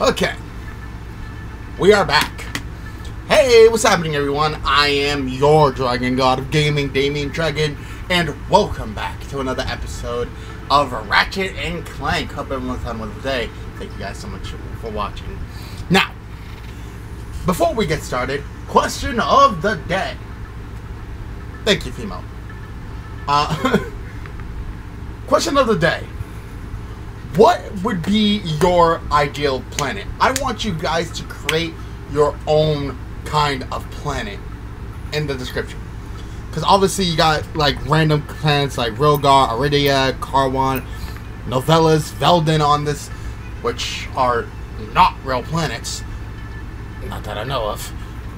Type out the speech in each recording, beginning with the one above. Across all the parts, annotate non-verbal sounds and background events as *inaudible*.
Okay. We are back. Hey, what's happening, everyone? I am your Dragon God of Gaming, Damian Dragon, and welcome back to another episode of Ratchet and Clank. Hope everyone's having a wonderful day. Thank you guys so much for watching. Now, before we get started, question of the day. Thank you, Fimo. Uh, *laughs* question of the day. What would be your ideal planet? I want you guys to create your own kind of planet in the description. Because obviously you got like random planets like Rogar, Aridia, Kerwan, Novalis, Veldin on this, which are not real planets. Not that I know of.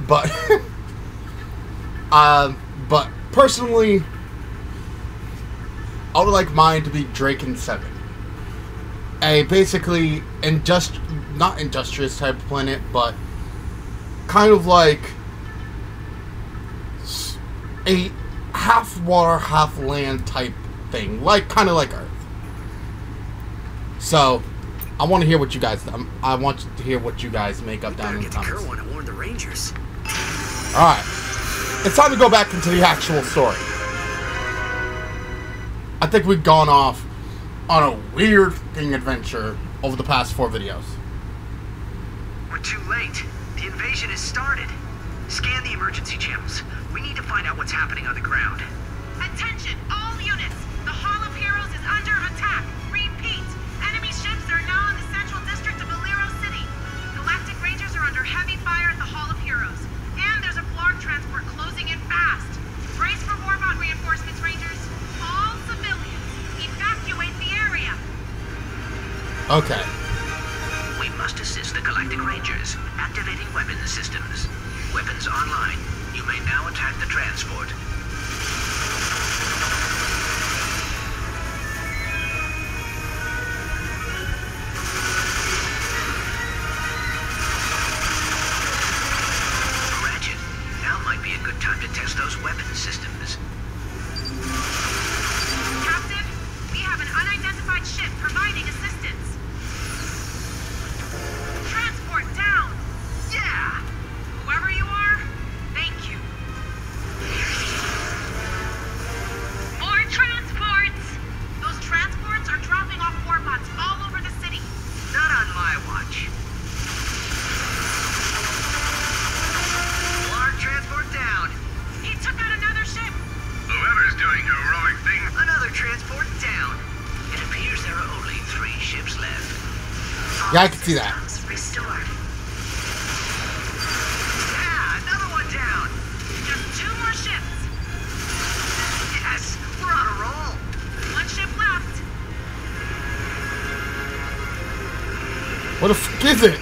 But, *laughs* uh, but personally, I would like mine to be Draken 7. A basically industri- not industrious type planet, but kind of like a half water, half land type thing, like kind of like Earth. So, I want to hear what you guys. Um, I want to hear what you guys make up down in the comments. and warn the Rangers. All right, it's time to go back into the actual story. I think we've gone off on a weird fucking adventure over the past four videos. We're too late. The invasion has started. Scan the emergency channels. We need to find out what's happening on the ground. Attention, all units! The Hall of Heroes is under attack! Repeat! Enemy ships are now in the central district of Aleero City. Galactic Rangers are under heavy fire at the Hall of Heroes. And there's a Blarg transport closing in fast. Brace for Warbot reinforcements, Rangers. All civilians, evacuate the area. Okay. We must assist the Galactic Rangers. Activating weapons systems. Weapons online. You may now attack the transport. What the fuck is it?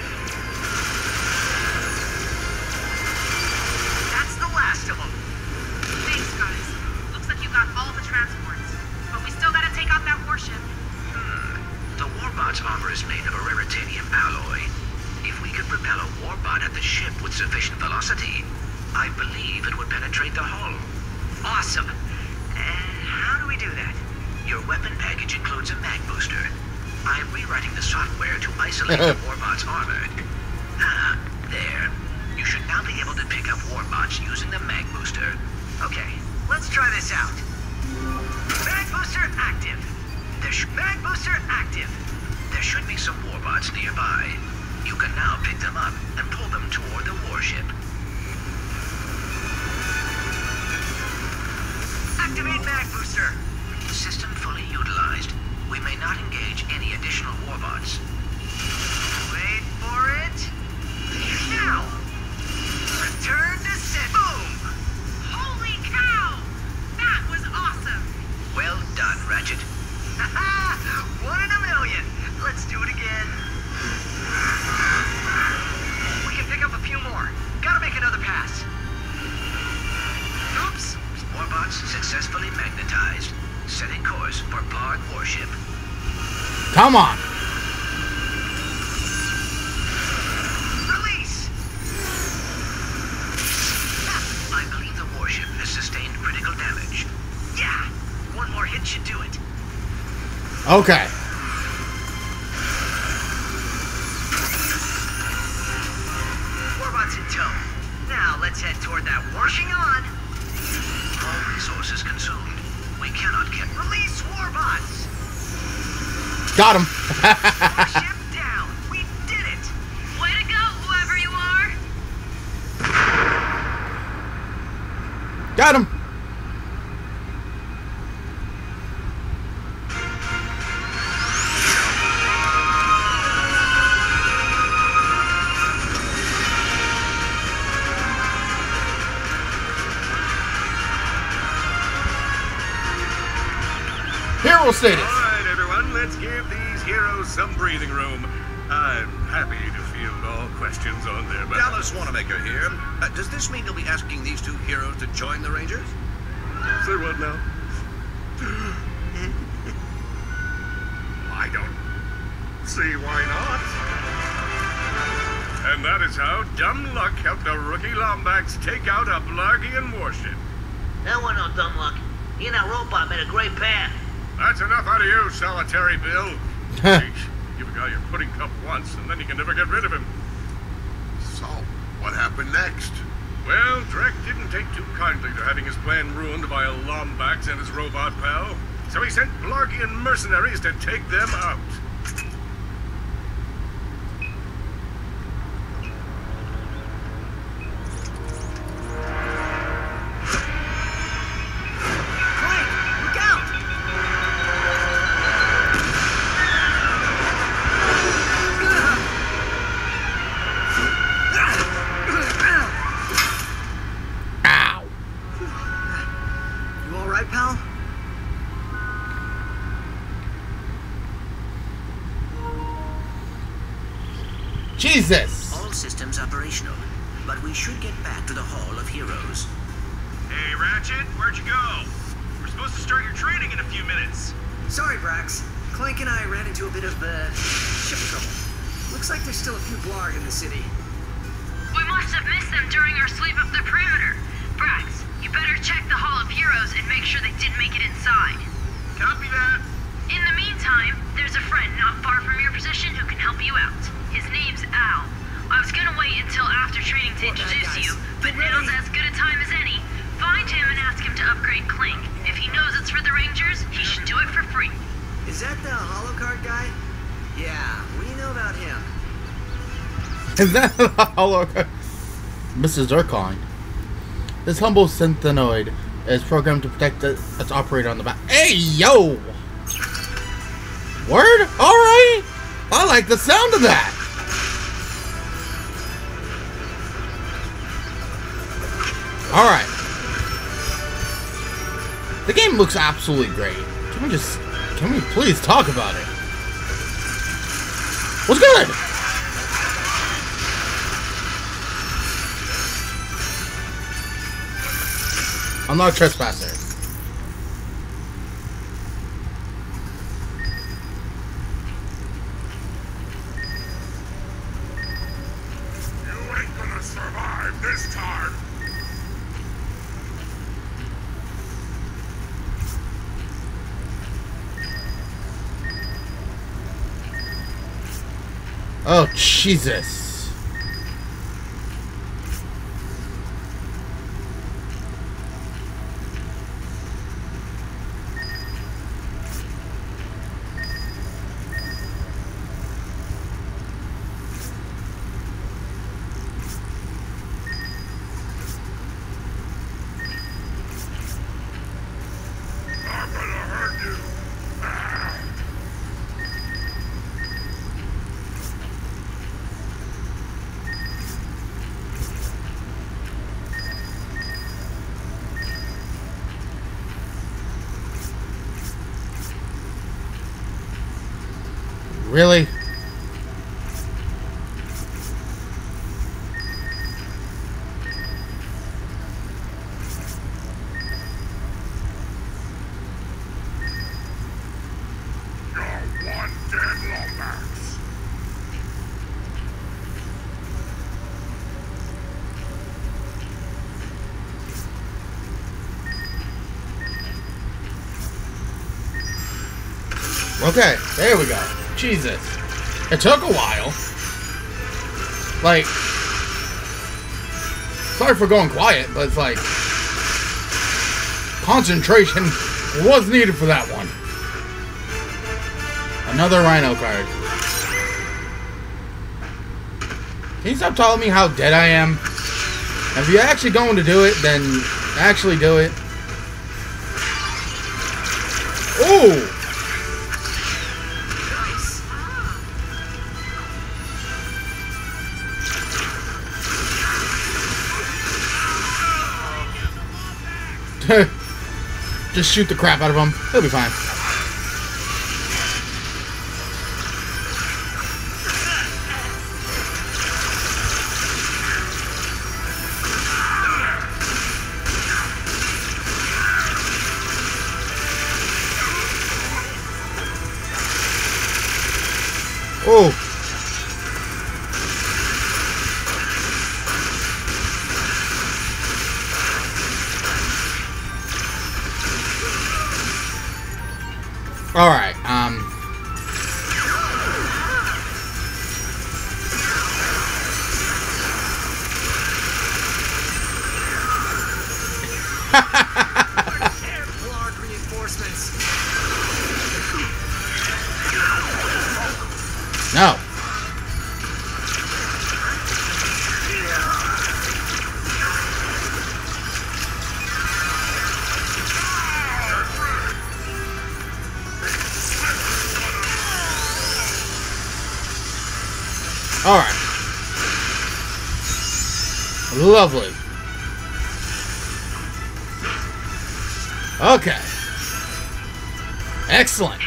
Okay. Warbots in tow. Now let's head toward that washing on. All resources consumed. We cannot get release warbots. Got him. Got him. Hero status. All right, everyone, let's give these heroes some breathing room. I'm happy to field all questions on their behalf. Dallas Wanamaker here. Uh, does this mean you'll be asking these two heroes to join the Rangers? Say what now? I don't see why not. And that is how dumb luck helped the rookie Lombax take out a Blargian warship. That wasn't no dumb luck. He and that robot made a great pair. That's enough out of you, solitary Bill. *laughs* Jeez, give a guy your pudding cup once, and then you can never get rid of him. So, what happened next? Well, Drek didn't take too kindly to having his plan ruined by a Lombax and his robot pal, so he sent Blargian mercenaries to take them out. Looks like there's still a few Blarg in the city. We must have missed them during our sweep of the perimeter. Brax, you better check the Hall of Heroes and make sure they didn't make it inside. Copy that. In the meantime, there's a friend not far from your position who can help you out. His name's Al. I was gonna wait until after training to Look, introduce you, but get ready. now's as good a time as any. Find him and ask him to upgrade Clink. If he knows it's for the Rangers, he should do it for free. Is that the holocard guy? Yeah, we know about him. Is that *laughs* hollow? Mrs. Zurkon. This humble synthenoid is programmed to protect its operator on the back. Hey, yo! Word? Alright! I like the sound of that! Alright. The game looks absolutely great. Can we just... Can we please talk about it? What's good? I'm not a trespasser. You ain't gonna survive this time. Oh, Jesus. Really? Jesus. It took a while. Like, sorry for going quiet, but it's like, Concentration was needed for that one. Another RYNO card. Can you stop telling me how dead I am? If you're actually going to do it, then actually do it. Ooh! Just shoot the crap out of him. He'll be fine. No. All right. Lovely. Okay. Excellent.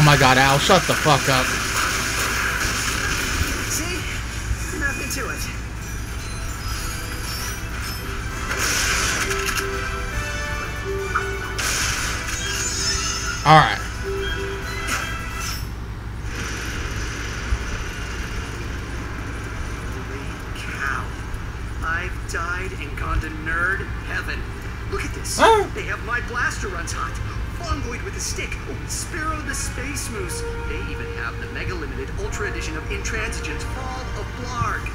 Oh my God, Al, shut the fuck up. Limited Ultra Edition of Intransigence Fall of Blarg.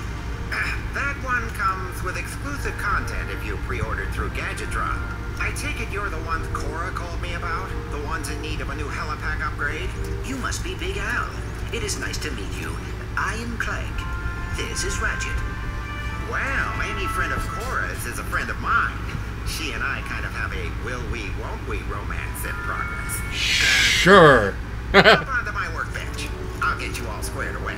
*clears throat* That one comes with exclusive content if you pre-ordered through Gadgetron. I take it you're the ones Cora called me about? The ones in need of a new helipack upgrade? You must be Big Al. It is nice to meet you. I am Clank. This is Ratchet. Well, any friend of Cora's is a friend of mine. She and I kind of have a will we, won't we romance in progress. Sure. *laughs* I'll get you all squared away.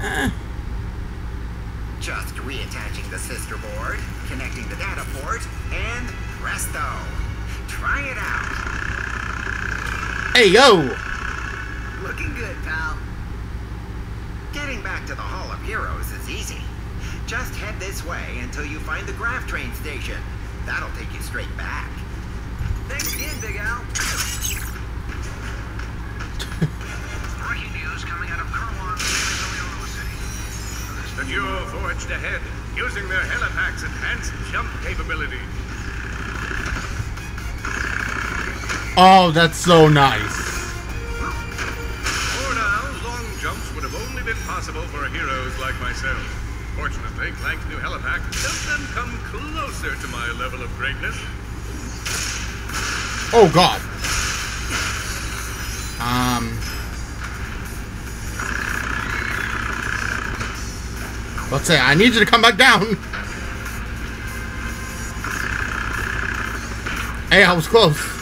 Uh. Just reattaching the sister board, connecting the data port, and presto! Try it out. hey, yo. Looking good, pal. Getting back to the Hall of Heroes is easy. Just head this way until you find the Graph Train station. That'll take you straight back. Thanks again, Big Al. Breaking news coming out of Kerwan, Valero City. The duo forged ahead, using their helipack's enhanced jump capability. Oh, that's so nice. Long jumps would have only been possible for heroes like myself. Fortunately, Clank's new helipack helped them come closer to my level of greatness. Oh god. Um. Let's say I need you to come back down. Hey, I was close.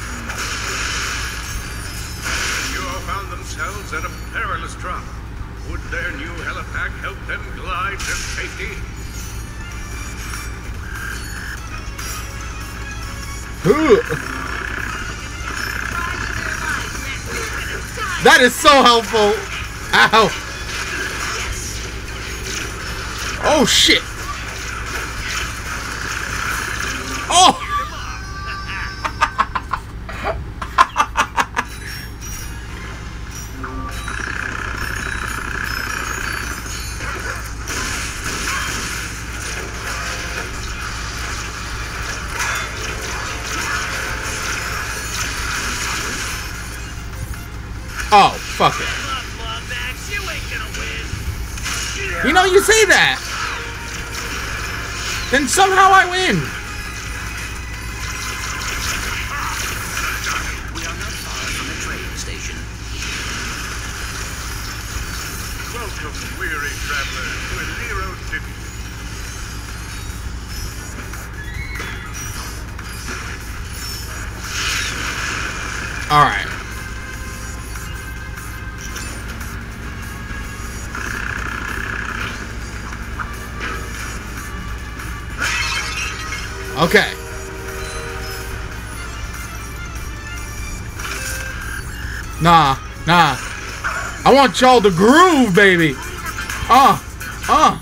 That is so helpful. Ow. Oh shit. Say that. Then somehow I win. Okay. Nah, nah. I want y'all to groove, baby. Uh, uh.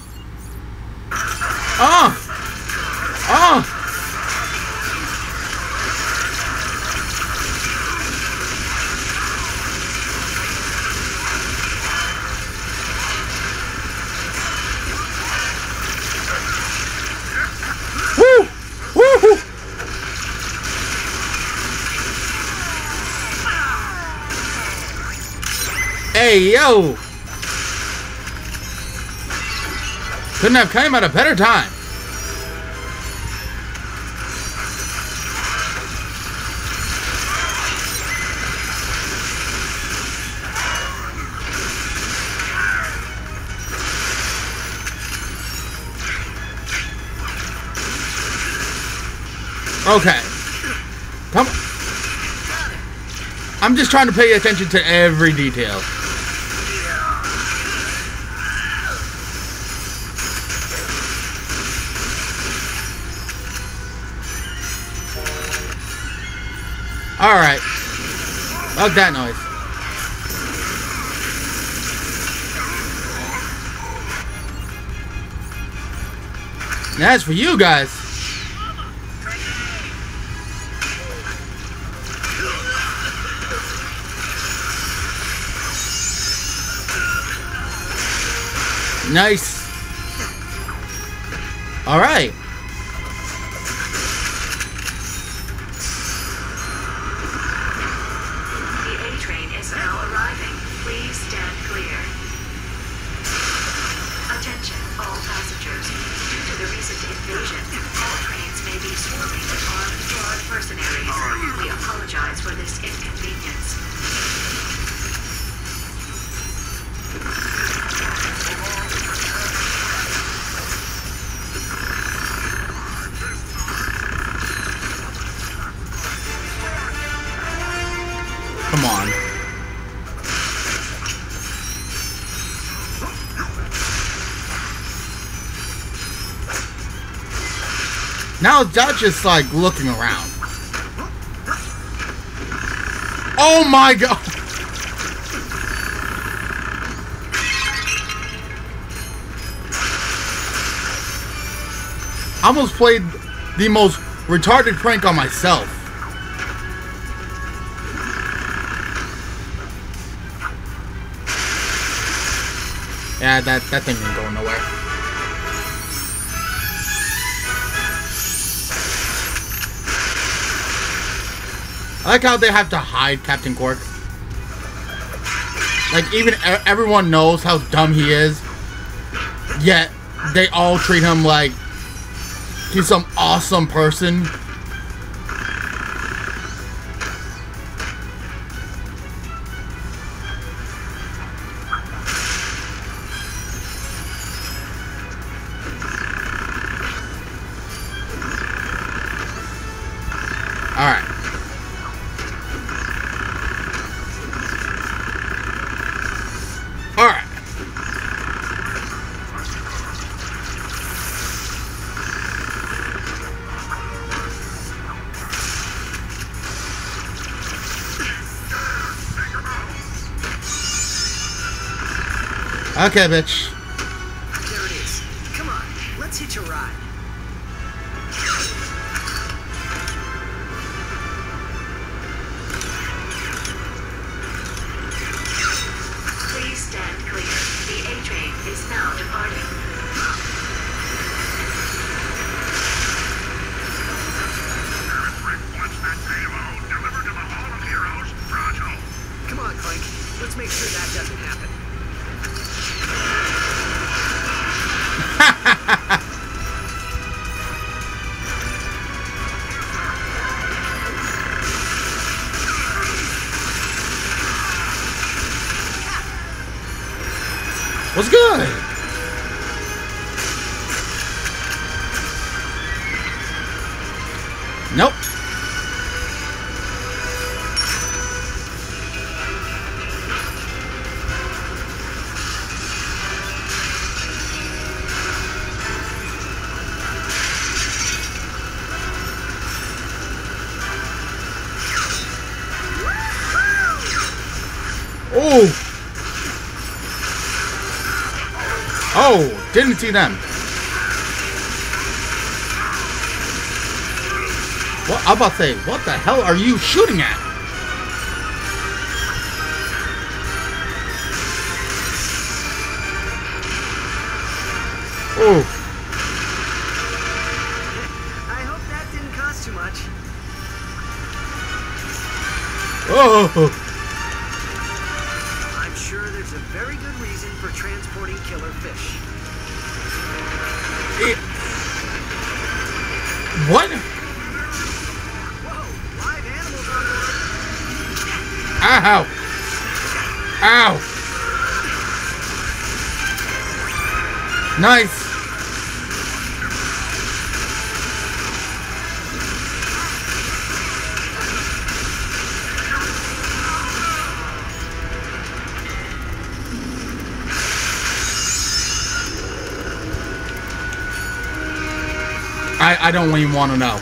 Uh. Hey, yo! Couldn't have came at a better time. Okay. Come. I'm just trying to pay attention to every detail. All right. Fuck that noise. That's for you guys. Nice. All right. Now that's just like looking around. Oh my god! *laughs* I almost played the most retarded prank on myself. Yeah, that, that thing ain't going nowhere. I like how they have to hide Captain Qwark. Like, even everyone knows how dumb he is, yet they all treat him like he's some awesome person. Okay, bitch. Didn't see them. What I'm about to say, what the hell are you shooting at? Oh, I hope that didn't cost too much. oh, I, don't even want to know.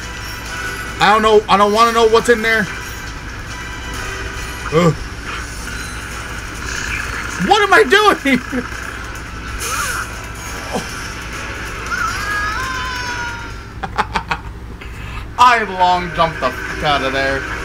I don't know. I don't want to know what's in there. Ugh. What am I doing? *laughs* I long jumped the fuck out of there.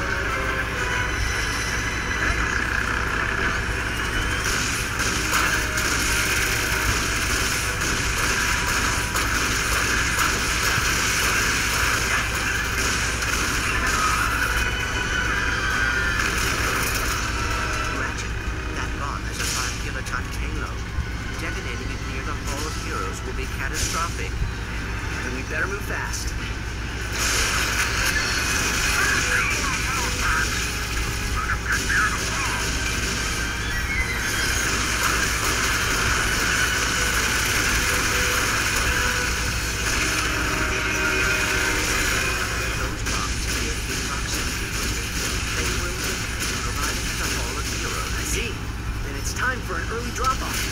Time for an early drop-off.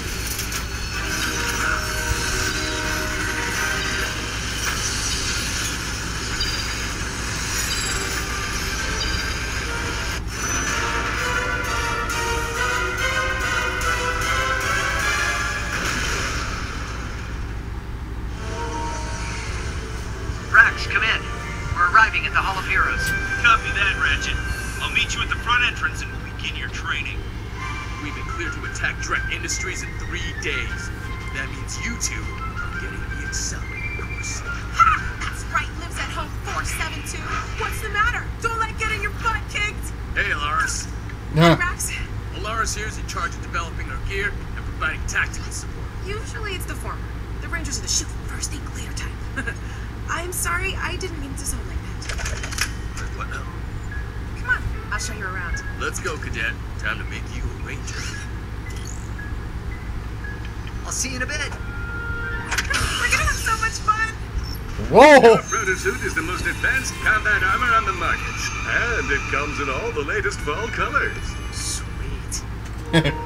Whoa! Protosuit is the most advanced combat armor on the market, and it comes in all the latest fall colors. Sweet. *laughs*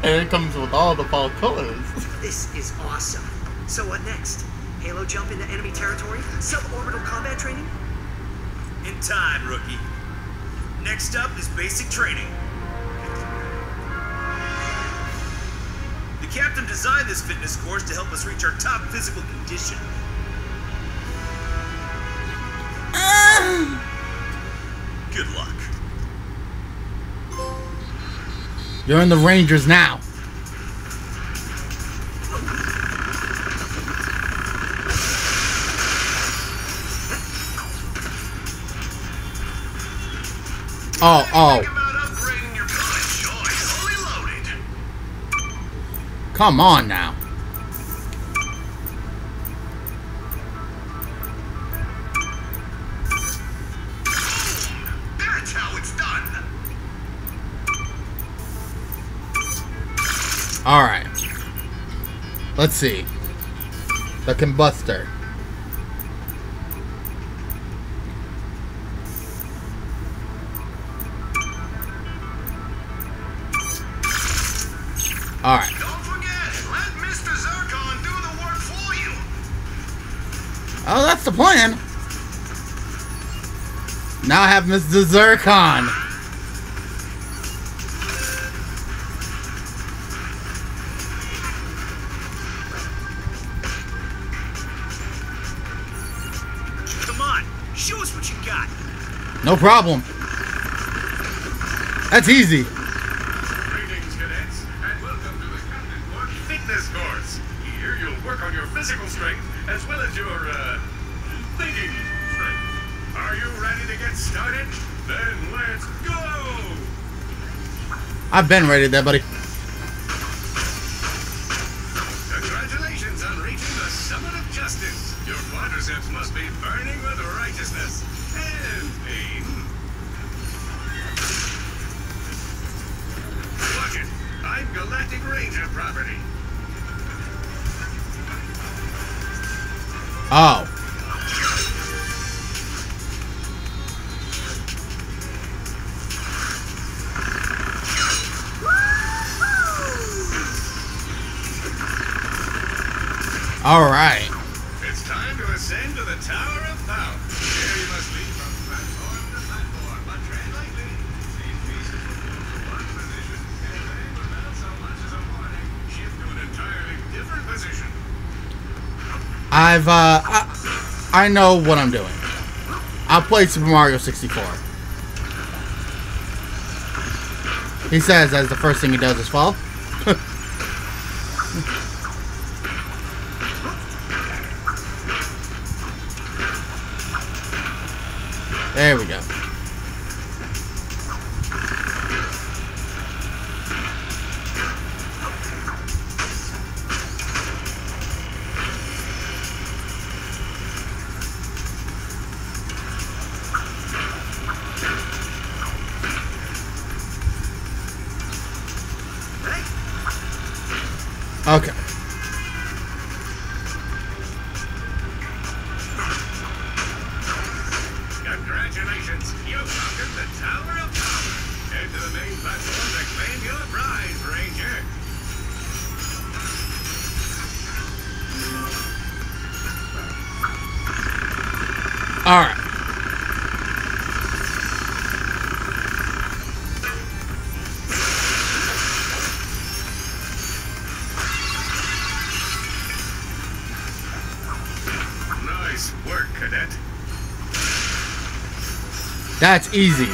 And it comes with all the fall colors. This is awesome. So what next? Halo jump into enemy territory? Suborbital combat training? In time, rookie. Next up is basic training. The The captain designed this fitness course to help us reach our top physical condition. You're in the Rangers now. Oh, oh, about upgrading your gun. Joy, fully loaded. come on now. Alright. Let's see. The Combuster. Alright. Don't forget, let Mr. Zurkon do the work for you. Oh, that's the plan. Now I have Mr. Zurkon. No problem. That's easy. Greetings, cadets, and welcome to the Captain Fitness Course. Here you'll work on your physical strength as well as your, uh, thinking strength. Are you ready to get started? Then let's go! I've been ready there, buddy. I've uh I, I know what I'm doing. I'll play Super Mario 64. He says as the first thing he does is fall. *laughs* there we go. Cadet. That's easy.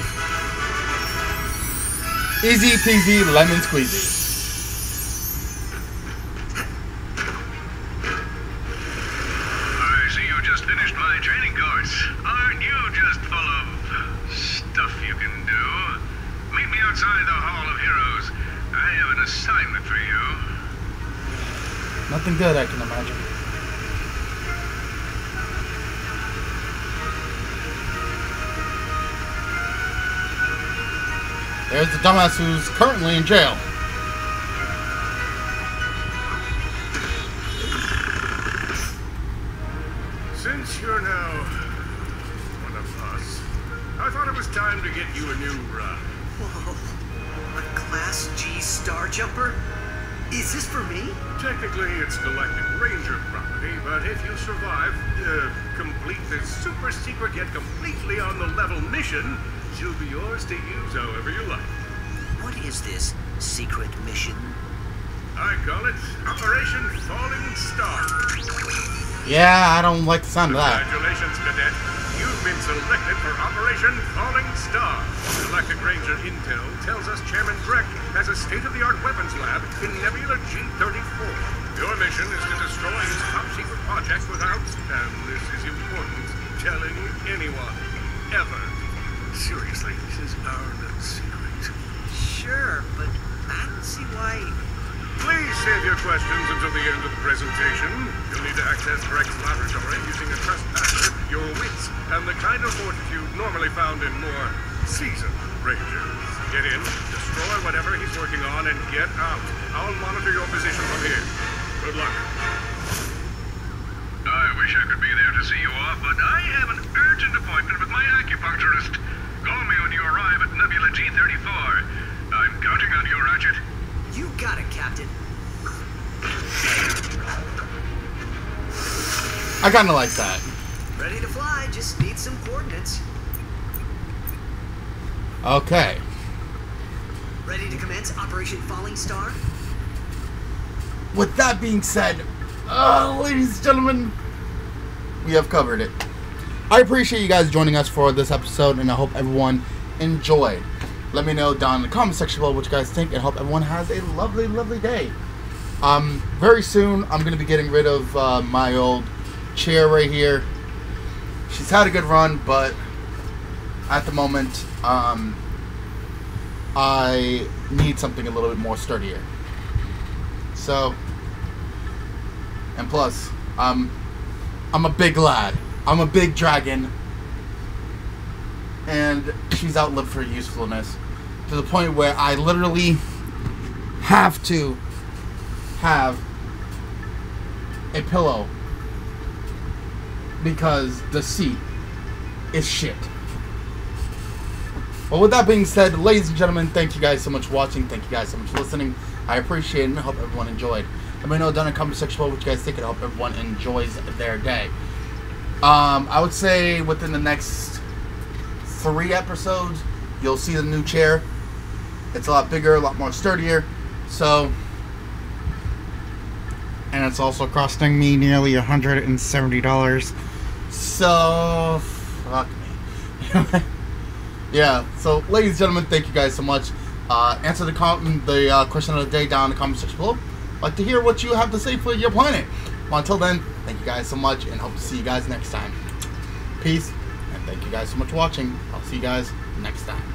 Easy peasy lemon squeezy. There's the dumbass who's currently in jail. Since you're now one of us, I thought it was time to get you a new run. whoa. A Class G Star Jumper? Is this for me? Technically, it's Galactic Ranger property, but if you survive, uh, complete this super secret yet completely on the level mission, she'll be yours to use however you like. What is this secret mission? I call it Operation Falling Star. Yeah, I don't like the sound of that. Congratulations, Cadet. You've been selected for Operation Falling Star. Galactic Ranger Intel tells us Chairman Drek has a state-of-the-art weapons lab in Nebula G-34. Your mission is to destroy his top-secret project without, and this is important, telling anyone. Ever. Seriously, this is our little secret. Sure, but I don't see why. Please save your questions until the end of the presentation. You'll need to access Drek's laboratory using a trespasser, your wits, and the kind of fortitude normally found in more seasoned rangers. Get in, destroy whatever he's working on, and get out. I'll monitor your position from here. Good luck. I wish I could be there to see you off, but I have an urgent appointment with my acupuncturist. Call me when you arrive at Nebula G34. I'm counting on you, Ratchet. You got it, Captain. I kind of like that. Ready to fly, just need some coordinates. Okay. Ready to commence Operation Falling Star? With that being said, uh, ladies and gentlemen, we have covered it. I appreciate you guys joining us for this episode, and I hope everyone enjoyed. Let me know down in the comment section below what you guys think, and hope everyone has a lovely, lovely day. Um, very soon, I'm going to be getting rid of uh, my old chair right here. She's had a good run, but at the moment, um, I need something a little bit more sturdier. So, and plus, um, I'm a big lad. I'm a big dragon. And she's outlived her usefulness to the point where I literally have to have a pillow because the seat is shit. Well, with that being said, ladies and gentlemen, thank you guys so much for watching. Thank you guys so much for listening. I appreciate it and I hope everyone enjoyed. Let me know down in the comment section below what you guys think and I hope everyone enjoys their day. Um, I would say within the next three episodes, you'll see the new chair. It's a lot bigger, a lot more sturdier. So, and it's also costing me nearly $170. So, fuck me. *laughs* yeah, so ladies and gentlemen, thank you guys so much. Uh, answer the com- the uh, question of the day down in the comment section below. Like to hear what you have to say for your planet. Well, until then, thank you guys so much, and hope to see you guys next time. Peace, and thank you guys so much for watching. I'll see you guys next time.